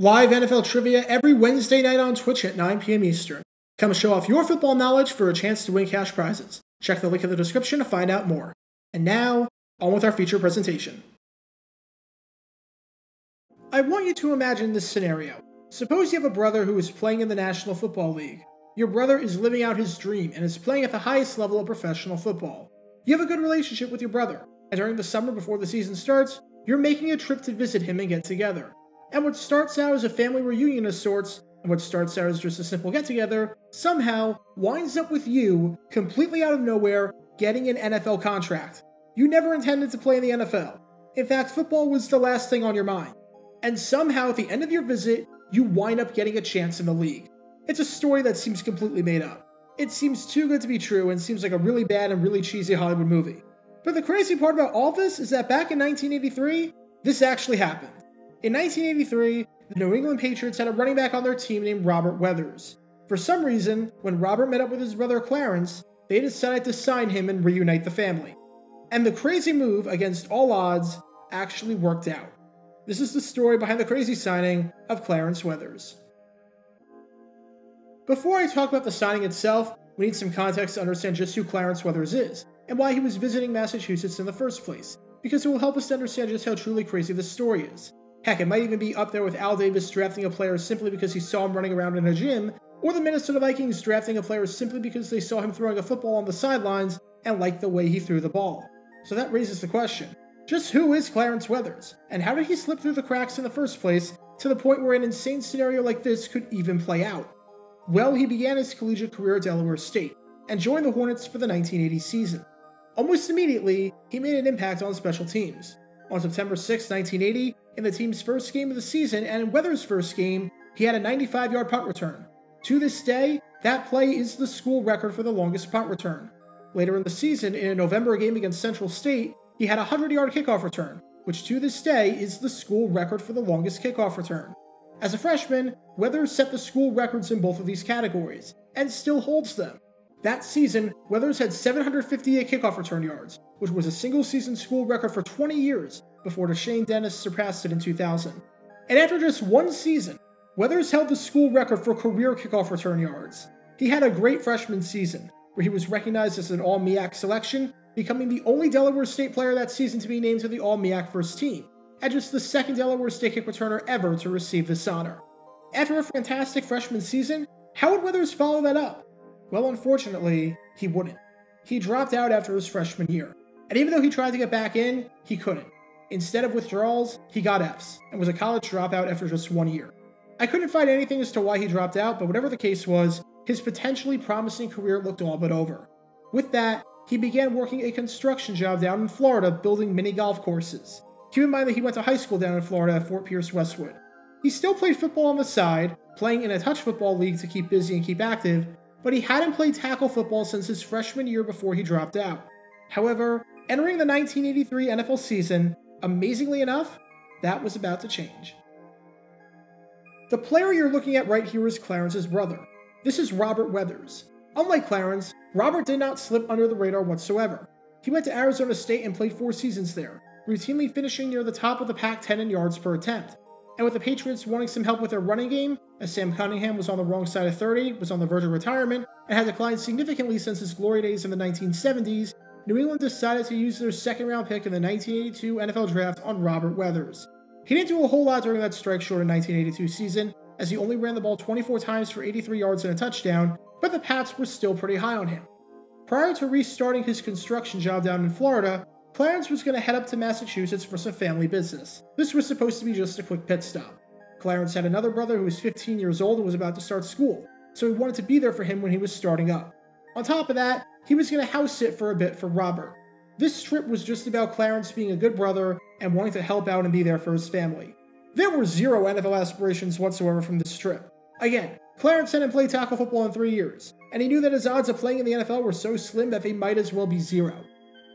Live NFL trivia every Wednesday night on Twitch at 9 p.m. Eastern. Come show off your football knowledge for a chance to win cash prizes. Check the link in the description to find out more. And now, on with our feature presentation. I want you to imagine this scenario. Suppose you have a brother who is playing in the National Football League. Your brother is living out his dream and is playing at the highest level of professional football. You have a good relationship with your brother, and during the summer before the season starts, you're making a trip to visit him and get together. And what starts out as a family reunion of sorts, and what starts out as just a simple get together, somehow winds up with you, completely out of nowhere, getting an NFL contract. You never intended to play in the NFL. In fact, football was the last thing on your mind and somehow at the end of your visit, you wind up getting a chance in the league. It's a story that seems completely made up. It seems too good to be true and seems like a really bad and really cheesy Hollywood movie. But the crazy part about all this is that back in 1983, this actually happened. In 1983, the New England Patriots had a running back on their team named Robert Weathers. For some reason, when Robert met up with his brother Clarence, they decided to sign him and reunite the family. And the crazy move, against all odds, actually worked out. This is the story behind the crazy signing of Clarence Weathers. Before I talk about the signing itself, we need some context to understand just who Clarence Weathers is, and why he was visiting Massachusetts in the first place, because it will help us to understand just how truly crazy this story is. Heck, it might even be up there with Al Davis drafting a player simply because he saw him running around in a gym, or the Minnesota Vikings drafting a player simply because they saw him throwing a football on the sidelines and liked the way he threw the ball. So that raises the question just who is Clarence Weathers, and how did he slip through the cracks in the first place to the point where an insane scenario like this could even play out? Well, he began his collegiate career at Delaware State and joined the Hornets for the 1980 season. Almost immediately, he made an impact on special teams. On September 6, 1980, in the team's first game of the season and in Weathers' first game, he had a 95 yard punt return. To this day, that play is the school record for the longest punt return. Later in the season, in a November game against Central State, he had a 100 yard kickoff return, which to this day is the school record for the longest kickoff return. As a freshman, Weathers set the school records in both of these categories, and still holds them. That season, Weathers had 758 kickoff return yards, which was a single season school record for 20 years before Deshane Dennis surpassed it in 2000. And after just one season, Weathers held the school record for career kickoff return yards. He had a great freshman season, where he was recognized as an All MEAC selection becoming the only Delaware State player that season to be named to the All MEAC first team, and just the second Delaware State kick returner ever to receive this honor. After a fantastic freshman season, how would Weathers follow that up? Well, unfortunately, he wouldn't. He dropped out after his freshman year, and even though he tried to get back in, he couldn't. Instead of withdrawals, he got Fs, and was a college dropout after just one year. I couldn't find anything as to why he dropped out, but whatever the case was, his potentially promising career looked all but over. With that, he began working a construction job down in Florida building mini golf courses. Keep in mind that he went to high school down in Florida at Fort Pierce Westwood. He still played football on the side, playing in a touch football league to keep busy and keep active, but he hadn't played tackle football since his freshman year before he dropped out. However, entering the 1983 NFL season, amazingly enough, that was about to change. The player you're looking at right here is Clarence's brother. This is Robert Weathers. Unlike Clarence, Robert did not slip under the radar whatsoever. He went to Arizona State and played four seasons there, routinely finishing near the top of the Pac 10 in yards per attempt. And with the Patriots wanting some help with their running game, as Sam Cunningham was on the wrong side of 30, was on the verge of retirement, and had declined significantly since his glory days in the 1970s, New England decided to use their second round pick in the 1982 NFL Draft on Robert Weathers. He didn't do a whole lot during that strike short 1982 season, as he only ran the ball 24 times for 83 yards and a touchdown, but the Pats were still pretty high on him. Prior to restarting his construction job down in Florida, Clarence was going to head up to Massachusetts for some family business. This was supposed to be just a quick pit stop. Clarence had another brother who was 15 years old and was about to start school, so he wanted to be there for him when he was starting up. On top of that, he was going to house sit for a bit for Robert. This trip was just about Clarence being a good brother and wanting to help out and be there for his family. There were zero NFL aspirations whatsoever from this trip. Again, Clarence hadn't played tackle football in three years, and he knew that his odds of playing in the NFL were so slim that they might as well be zero.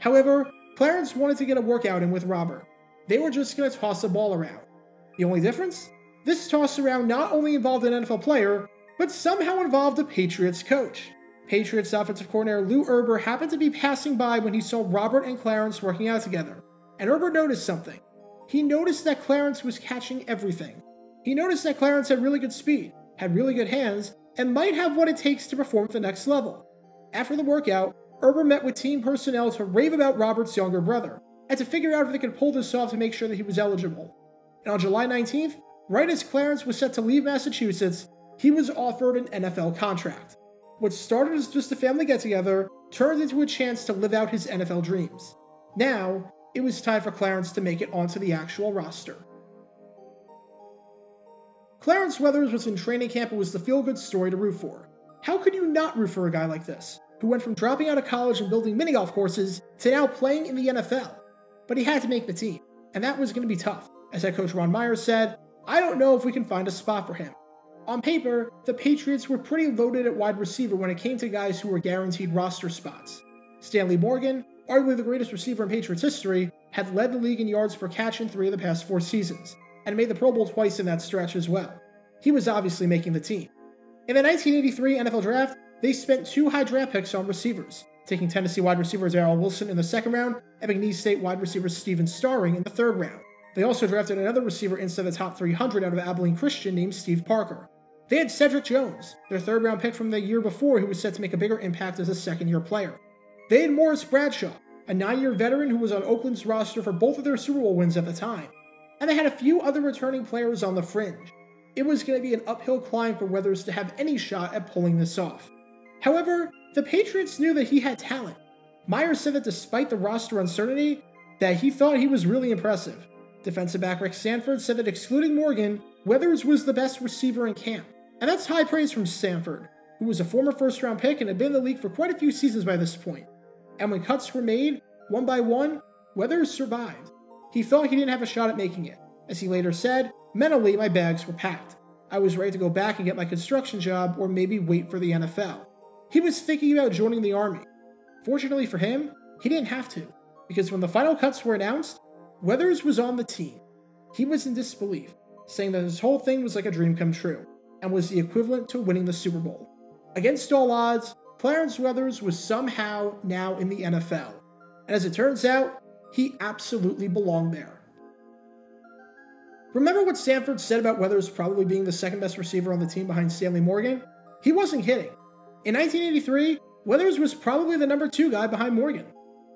However, Clarence wanted to get a workout in with Robert. They were just going to toss a ball around. The only difference? This toss around not only involved an NFL player, but somehow involved a Patriots coach. Patriots offensive coordinator Lew Erber happened to be passing by when he saw Robert and Clarence working out together, and Erber noticed something. He noticed that Clarence was catching everything. he noticed that Clarence had really good speed, had really good hands, and might have what it takes to perform at the next level. After the workout, Erber met with team personnel to rave about Robert's younger brother, and to figure out if they could pull this off to make sure that he was eligible. And on July 19th, right as Clarence was set to leave Massachusetts, he was offered an NFL contract. What started as just a family get together turned into a chance to live out his NFL dreams. Now, it was time for Clarence to make it onto the actual roster. Clarence Weathers was in training camp and was the feel good story to root for. How could you not root for a guy like this, who went from dropping out of college and building mini golf courses to now playing in the NFL? But he had to make the team, and that was going to be tough. As head coach Ron Myers said, I don't know if we can find a spot for him. On paper, the Patriots were pretty loaded at wide receiver when it came to guys who were guaranteed roster spots. Stanley Morgan, arguably the greatest receiver in Patriots history, had led the league in yards per catch in three of the past four seasons, and made the Pro Bowl twice in that stretch as well. He was obviously making the team. In the 1983 NFL Draft, they spent two high draft picks on receivers, taking Tennessee wide receiver Darryal Wilson in the second round and McNeese State wide receiver Stephen Starring in the third round. They also drafted another receiver inside the top 300 out of Abilene Christian named Steve Parker. They had Cedric Jones, their third round pick from the year before, who was set to make a bigger impact as a second year player. They had Morris Bradshaw, a nine year veteran who was on Oakland's roster for both of their Super Bowl wins at the time. And they had a few other returning players on the fringe. It was going to be an uphill climb for Weathers to have any shot at pulling this off. However, the Patriots knew that he had talent. Myers said that despite the roster uncertainty, that he thought he was really impressive. Defensive back Rick Sanford said that excluding Morgan, Weathers was the best receiver in camp. And that's high praise from Sanford, who was a former first round pick and had been in the league for quite a few seasons by this point. And when cuts were made, one by one, Weathers survived. He thought he didn't have a shot at making it. As he later said, mentally, my bags were packed. I was ready to go back and get my construction job or maybe wait for the NFL. He was thinking about joining the Army. Fortunately for him, he didn't have to, because when the final cuts were announced, Weathers was on the team. He was in disbelief, saying that his whole thing was like a dream come true, and was the equivalent to winning the Super Bowl. Against all odds, Clarence Weathers was somehow now in the NFL, and as it turns out, he absolutely belonged there. Remember what Sanford said about Weathers probably being the second best receiver on the team behind Stanley Morgan? He wasn't kidding. In 1983, Weathers was probably the number two guy behind Morgan.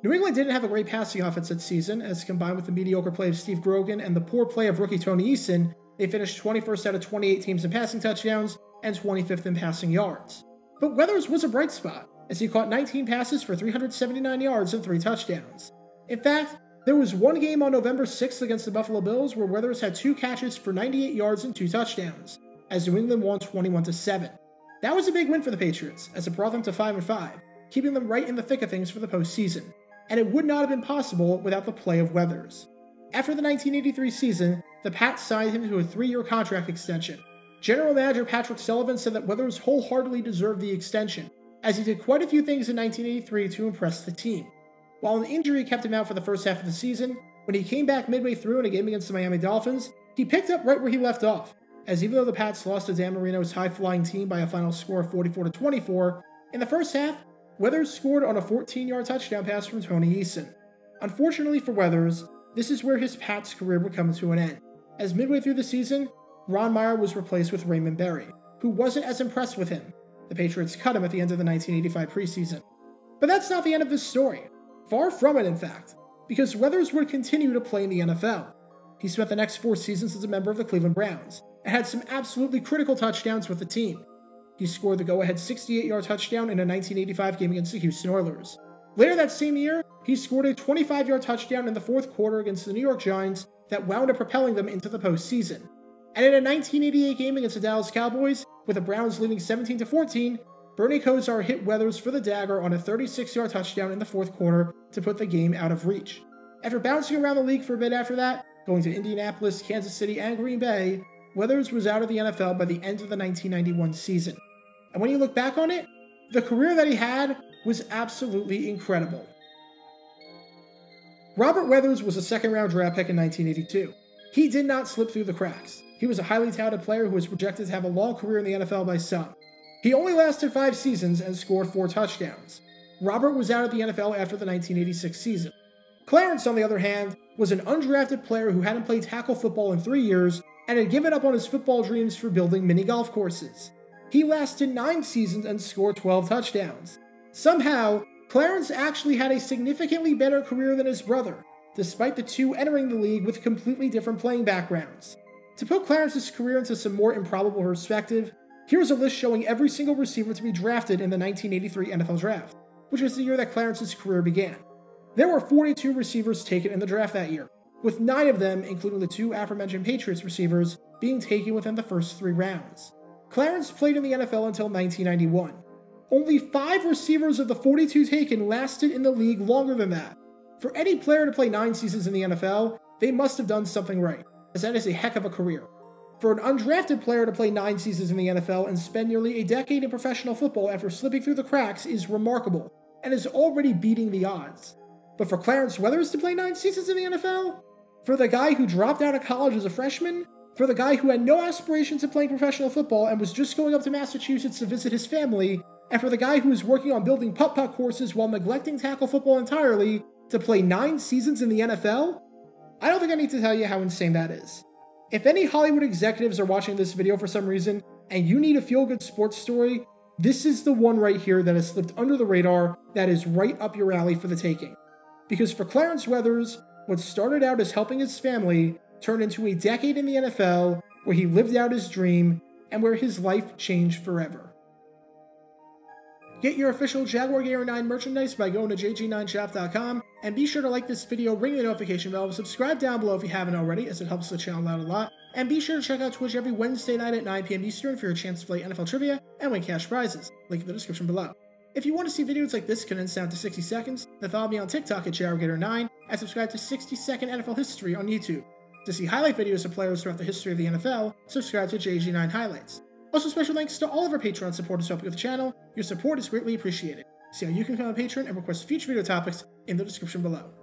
New England didn't have a great passing offense that season, as combined with the mediocre play of Steve Grogan and the poor play of rookie Tony Eason, they finished 21st out of 28 teams in passing touchdowns and 25th in passing yards. But Weathers was a bright spot, as he caught 19 passes for 379 yards and 3 touchdowns. In fact, there was one game on November 6th against the Buffalo Bills where Weathers had two catches for 98 yards and two touchdowns, as New England won 21 7. That was a big win for the Patriots, as it brought them to 5 and 5, keeping them right in the thick of things for the postseason. And it would not have been possible without the play of Weathers. After the 1983 season, the Pats signed him to a three year contract extension. General Manager Patrick Sullivan said that Weathers wholeheartedly deserved the extension, as he did quite a few things in 1983 to impress the team. While an injury kept him out for the first half of the season, when he came back midway through in a game against the Miami Dolphins, he picked up right where he left off, as even though the Pats lost to Dan Marino's high flying team by a final score of 44 24, in the first half, Weathers scored on a 14 yard touchdown pass from Tony Eason. Unfortunately for Weathers, this is where his Pats career would come to an end, as midway through the season, Ron Meyer was replaced with Raymond Berry, who wasn't as impressed with him. The Patriots cut him at the end of the 1985 preseason. But that's not the end of his story. Far from it, in fact, because Weathers would continue to play in the NFL. He spent the next four seasons as a member of the Cleveland Browns, and had some absolutely critical touchdowns with the team. He scored the go ahead 68 yard touchdown in a 1985 game against the Houston Oilers. Later that same year, he scored a 25 yard touchdown in the fourth quarter against the New York Giants that wound up propelling them into the postseason. And in a 1988 game against the Dallas Cowboys, with the Browns leading 17 14, Bernie Kosar hit Weathers for the dagger on a 36 yard touchdown in the fourth quarter to put the game out of reach. After bouncing around the league for a bit after that, going to Indianapolis, Kansas City, and Green Bay, Weathers was out of the NFL by the end of the 1991 season. And when you look back on it, the career that he had was absolutely incredible. Robert Weathers was a second round draft pick in 1982. He did not slip through the cracks. He was a highly touted player who was projected to have a long career in the NFL by some. He only lasted five seasons and scored four touchdowns. Robert was out of the NFL after the 1986 season. Clarence, on the other hand, was an undrafted player who hadn't played tackle football in three years and had given up on his football dreams for building mini golf courses. He lasted nine seasons and scored 12 touchdowns. Somehow, Clarence actually had a significantly better career than his brother, despite the two entering the league with completely different playing backgrounds. To put Clarence's career into some more improbable perspective, here's a list showing every single receiver to be drafted in the 1983 NFL Draft, which is the year that Clarence's career began. There were 42 receivers taken in the draft that year, with nine of them, including the two aforementioned Patriots receivers, being taken within the first three rounds. Clarence played in the NFL until 1991. Only five receivers of the 42 taken lasted in the league longer than that. For any player to play nine seasons in the NFL, they must have done something right, as that is a heck of a career. For an undrafted player to play nine seasons in the NFL and spend nearly a decade in professional football after slipping through the cracks is remarkable, and is already beating the odds. But for Clarence Weathers to play nine seasons in the NFL? For the guy who dropped out of college as a freshman? For the guy who had no aspirations of playing professional football and was just going up to Massachusetts to visit his family? And for the guy who was working on building putt putt courses while neglecting tackle football entirely to play nine seasons in the NFL? I don't think I need to tell you how insane that is. If any Hollywood executives are watching this video for some reason and you need a feel good sports story, this is the one right here that has slipped under the radar that is right up your alley for the taking. Because for Clarence Weathers, what started out as helping his family turned into a decade in the NFL where he lived out his dream and where his life changed forever. Get your official Jaguar Gator 9 merchandise by going to jg9shop.com, and be sure to like this video, ring the notification bell, subscribe down below if you haven't already, as it helps the channel out a lot, and be sure to check out Twitch every Wednesday night at 9pm Eastern for your chance to play NFL Trivia and win cash prizes, link in the description below. If you want to see videos like this condensed down to 60 seconds, then follow me on TikTok at JaguarGator9 and subscribe to 60 Second NFL History on YouTube. To see highlight videos of players throughout the history of the NFL, subscribe to JG9 Highlights. Also, special thanks to all of our Patreon supporters helping with the channel. Your support is greatly appreciated. See how you can become a patron and request future video topics in the description below.